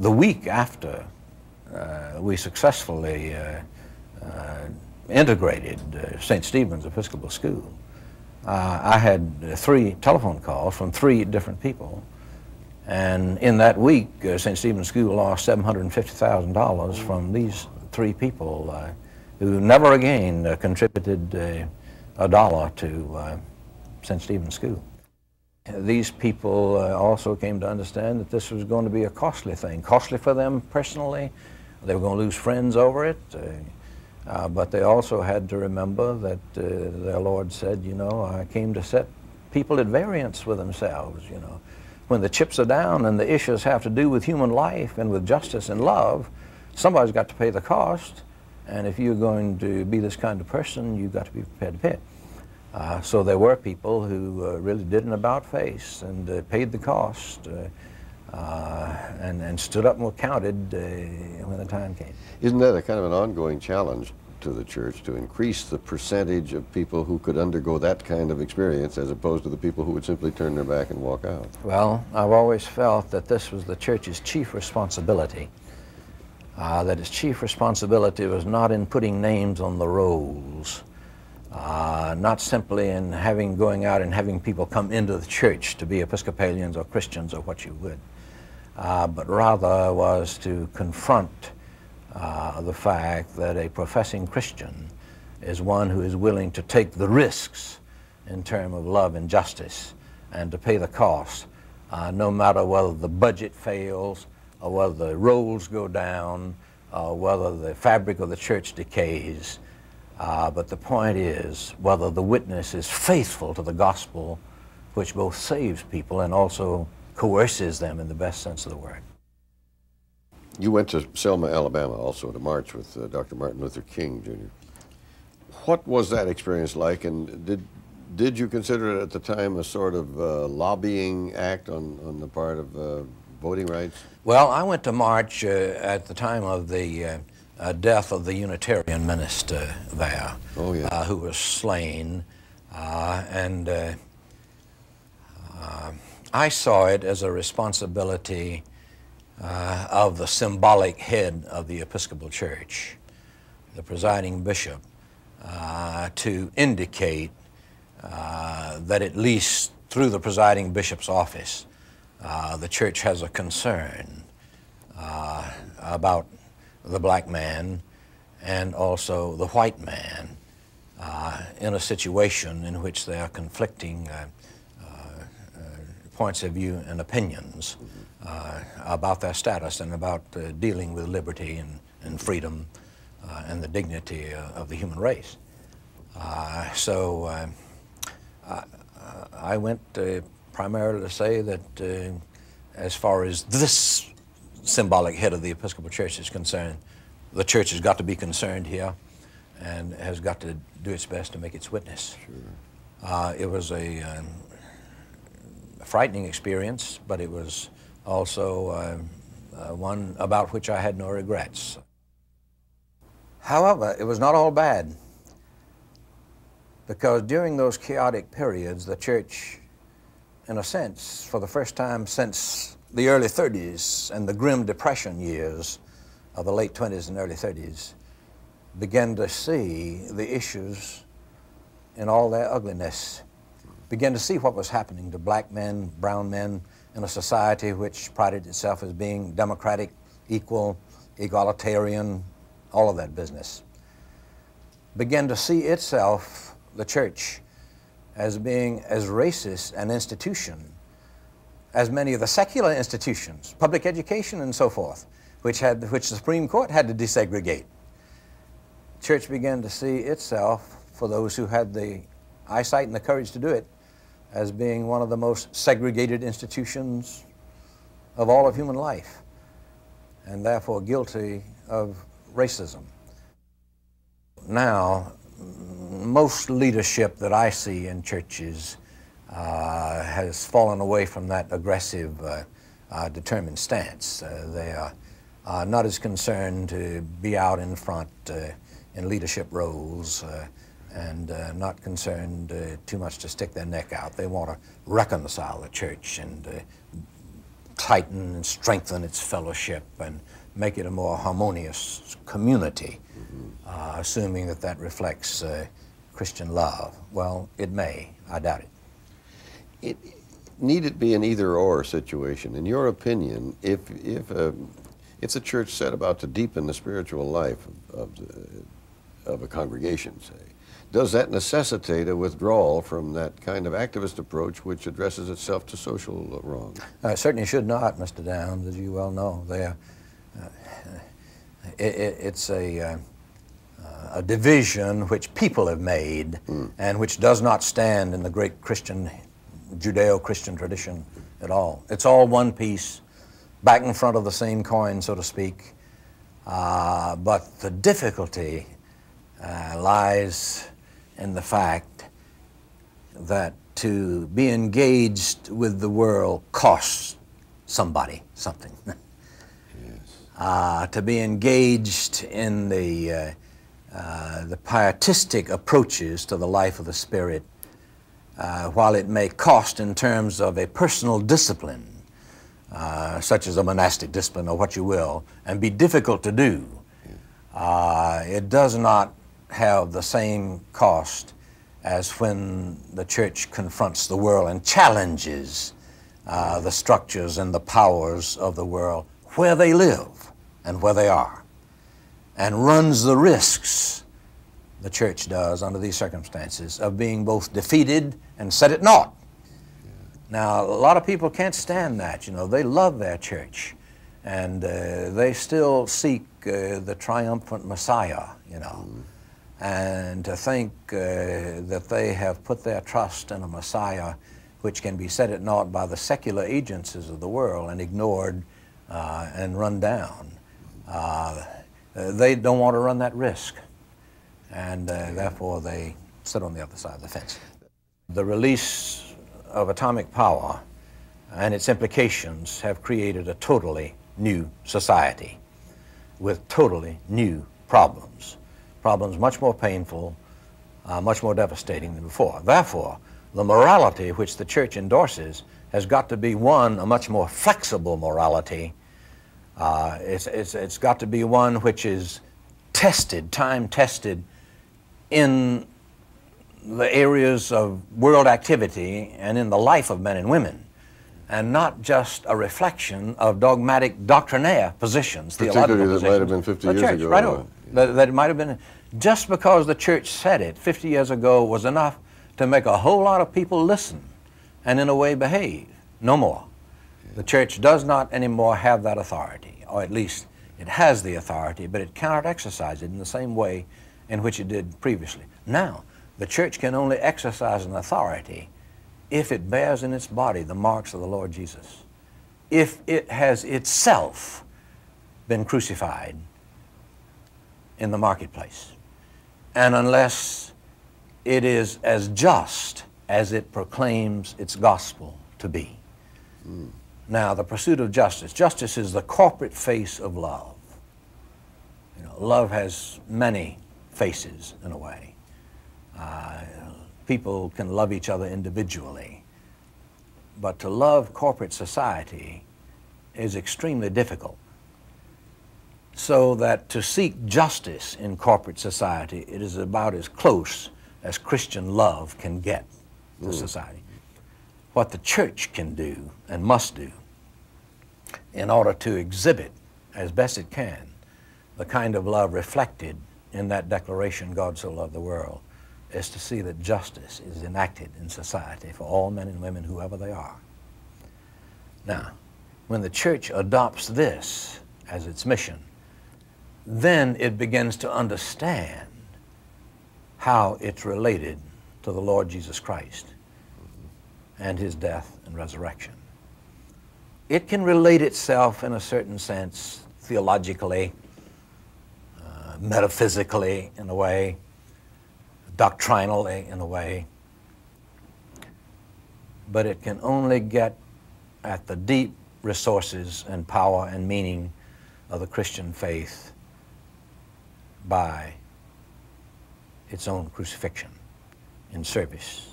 the week after uh, we successfully uh, uh, integrated St. Stephen's Episcopal School, I had three telephone calls from three different people. And in that week, St. Stephen's School lost $750,000 from these three people who never again contributed a dollar to St. Stephen's School. These people uh, also came to understand that this was going to be a costly thing, costly for them personally. They were going to lose friends over it. Uh, uh, but they also had to remember that uh, their Lord said, you know, I came to set people at variance with themselves, you know. When the chips are down and the issues have to do with human life and with justice and love, somebody's got to pay the cost. And if you're going to be this kind of person, you've got to be prepared to pay it. Uh, so there were people who uh, really did an about face and uh, paid the cost uh, uh, and, and stood up and were counted uh, when the time came. Isn't that a kind of an ongoing challenge to the church to increase the percentage of people who could undergo that kind of experience as opposed to the people who would simply turn their back and walk out? Well, I've always felt that this was the church's chief responsibility. that its chief responsibility was not in putting names on the rolls, uh, not simply in having going out and having people come into the church to be Episcopalians or Christians or what you would, uh, but rather was to confront uh, the fact that a professing Christian is one who is willing to take the risks in terms of love and justice and to pay the cost, uh, no matter whether the budget fails or whether the rolls go down or whether the fabric of the church decays. Uh, but the point is whether the witness is faithful to the gospel, which both saves people and also coerces them in the best sense of the word. You went to Selma, Alabama also to march with uh, Dr. Martin Luther King, Jr. What was that experience like, and did, did you consider it at the time a sort of uh, lobbying act on, on the part of uh, voting rights? Well, I went to march uh, at the time of the uh, death of the Unitarian minister there, oh, yeah. uh, who was slain. Uh, and uh, uh, I saw it as a responsibility uh, of the symbolic head of the Episcopal Church, the presiding bishop, to indicate that at least through the presiding bishop's office, the church has a concern about the black man and also the white man uh, in a situation in which they are conflicting uh, uh, uh points of view and opinions uh, about their status and about dealing with liberty and, and freedom and the dignity of the human race. so I went primarily to say that as far as this symbolic head of the Episcopal Church is concerned, the church has got to be concerned here and has got to do its best to make its witness. Sure. Uh, it was a, um, frightening experience, but it was also uh, uh, one about which I had no regrets. However, it was not all bad because during those chaotic periods, the church, in a sense, for the first time since the early 30s and the grim depression years of the late 20s and early 30s began to see the issues in all their ugliness, began to see what was happening to black men, brown men, in a society which prided itself as being democratic, equal, egalitarian, all of that business. Began to see itself, the church, as being as racist an institution as many of the secular institutions, public education and so forth, which, had, which the Supreme Court had to desegregate. Church began to see itself, for those who had the eyesight and the courage to do it, as being one of the most segregated institutions of all of human life, and therefore guilty of racism. Now, most leadership that I see in churches has fallen away from that aggressive, uh, uh, determined stance. they are not as concerned to be out in front in leadership roles and uh, not concerned uh, too much to stick their neck out. They want to reconcile the church and uh, tighten and strengthen its fellowship and make it a more harmonious community, uh, assuming that that reflects uh, Christian love. Well, it may. I doubt it. It need it be an either-or situation. In your opinion, if if a, if the church set about to deepen the spiritual life of, of, the, of a congregation, say, does that necessitate a withdrawal from that kind of activist approach which addresses itself to social wrong? Uh, certainly should not, Mr. Downs, as you well know. There, uh, it, it, it's a, uh, a division which people have made mm. and which does not stand in the great Christian, Judeo-Christian tradition at all. It's all one piece, back in front of the same coin, so to speak. Uh, but the difficulty uh, lies in the fact that to be engaged with the world costs somebody something. yes. Uh, to be engaged in the, uh, uh, the pietistic approaches to the life of the Spirit, uh, while it may cost in terms of a personal discipline, uh, such as a monastic discipline or what you will, and be difficult to do, uh, it does not have the same cost as when the church confronts the world and challenges uh, the structures and the powers of the world where they live and where they are, and runs the risks, the church does under these circumstances, of being both defeated and set at naught. Now, a lot of people can't stand that. You know, they love their church, and uh, they still seek uh, the triumphant Messiah. You know, mm and to think uh, that they have put their trust in a Messiah which can be set at naught by the secular agencies of the world and ignored uh, and run down. Uh, they don't want to run that risk, and uh, therefore they sit on the other side of the fence. The release of atomic power and its implications have created a totally new society with totally new problems problems much more painful, uh, much more devastating than before. Therefore, the morality which the church endorses has got to be one, a much more flexible morality. Uh, it's, it's, it's got to be one which is tested, time tested in the areas of world activity and in the life of men and women, and not just a reflection of dogmatic doctrinaire positions, Particularly theological that positions. might have been 50 years church, ago. Right over that, that it might have been, just because the church said it 50 years ago was enough to make a whole lot of people listen and in a way behave. No more. The church does not anymore have that authority, or at least it has the authority, but it cannot exercise it in the same way in which it did previously. Now, the church can only exercise an authority if it bears in its body the marks of the Lord Jesus, if it has itself been crucified in the marketplace. And unless it is as just as it proclaims its gospel to be. Mm. Now, the pursuit of justice. Justice is the corporate face of love. You know, love has many faces in a way. Uh, people can love each other individually, but to love corporate society is extremely difficult so that to seek justice in corporate society, it is about as close as Christian love can get to mm. society. What the church can do and must do in order to exhibit as best it can the kind of love reflected in that declaration, God so loved the world, is to see that justice is enacted in society for all men and women, whoever they are. Now, when the church adopts this as its mission, then it begins to understand how it's related to the Lord Jesus Christ and his death and resurrection. It can relate itself in a certain sense theologically, metaphysically in a way, doctrinally in a way, but it can only get at the deep resources and power and meaning of the Christian faith by its own crucifixion in service